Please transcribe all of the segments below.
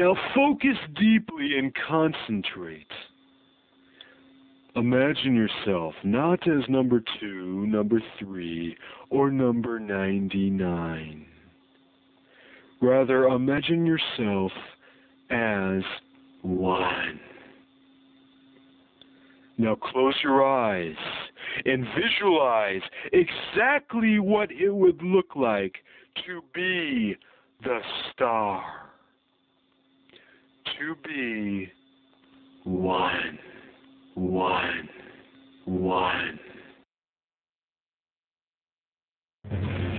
Now focus deeply and concentrate. Imagine yourself not as number two, number three, or number 99. Rather, imagine yourself as one. Now close your eyes and visualize exactly what it would look like to be the star. To be one, one, one.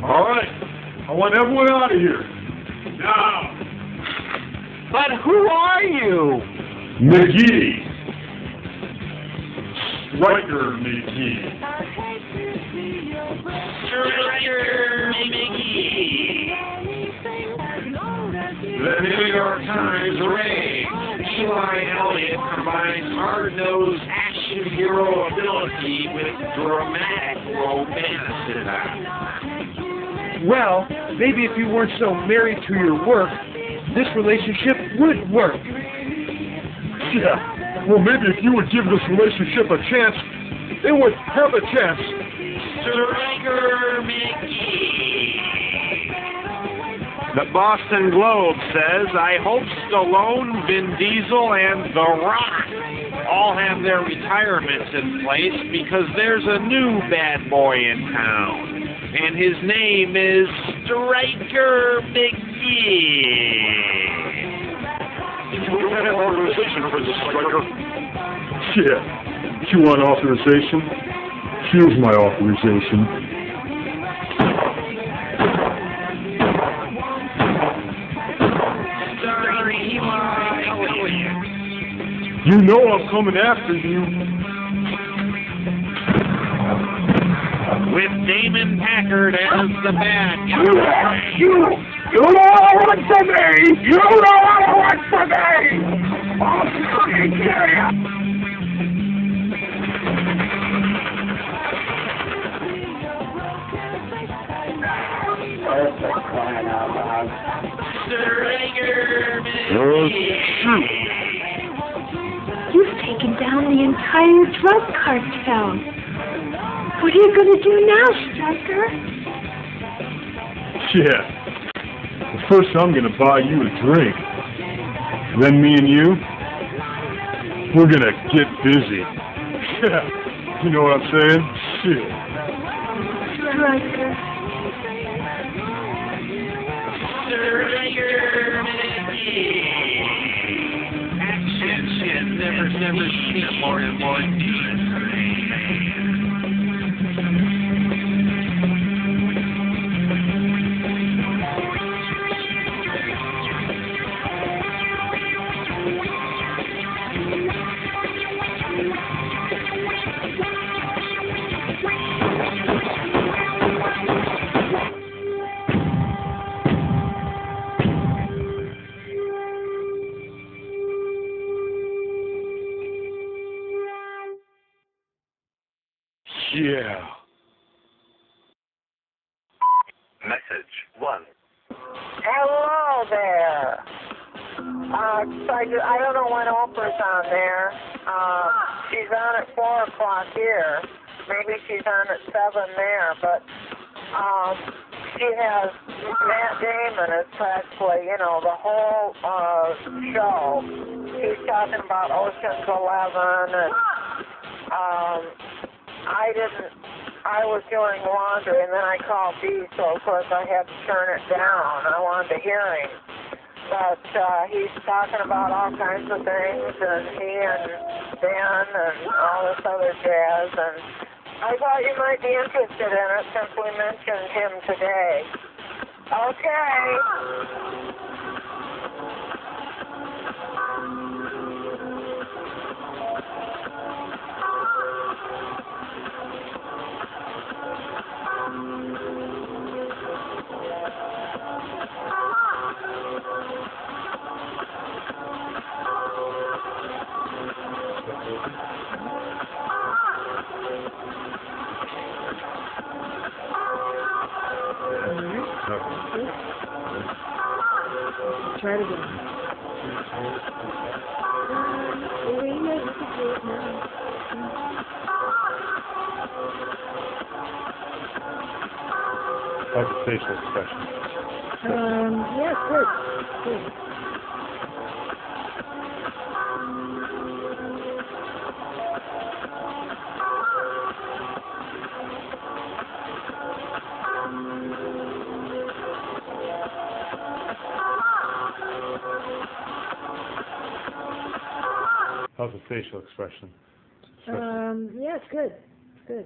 All right. I want everyone out of here. Now. But who are you? McGee. Striker McGee. Striker McGee. The New York Times array. Eli Elliott combines hard-nosed action hero ability with dramatic romanticism. Well, maybe if you weren't so married to your work, this relationship would work. Yeah. Well, maybe if you would give this relationship a chance, it would have a chance. Striker McGee. The Boston Globe says, I hope Stallone, Vin Diesel, and The Rock all have their retirements in place because there's a new bad boy in town. And his name is Striker McGee. You have authorization for this, Striker? Yeah. You want authorization? Here's my authorization. You know I'm coming after you. With Damon Packard as the bad guy. You, you know I want for me. You know I want for me. I'll fucking kill you. Striker Oh, McGee. Taken down the entire drug cartel. What are you going to do now, Striker? Yeah. Well, first I'm gonna buy you a drink. Then me and you, we're gonna get busy. Yeah. You know what I'm saying? Shit. Striker shit. Never, it more more Yeah. Message 1. Hello there. Uh, I, ju- I don't know when Oprah's on there. Uh, she's on at 4 o'clock here. Maybe she's on at 7 there, but um, she has Matt Damon as practically, you know, the whole uh, show. He's talking about Ocean's Eleven, and um, I didn't. I was doing laundry, and then I called B, so of course I had to turn it down. I wanted to hear him. But uh, he's talking about all kinds of things, and he and Ben and all this other jazz. And I thought you might be interested in it since we mentioned him today. Okay. Try it again. Um, well, yeah, you can do it now. How's the facial expression? Um, yeah, good. Good. How's the facial expression? Um, yeah, it's good. It's good.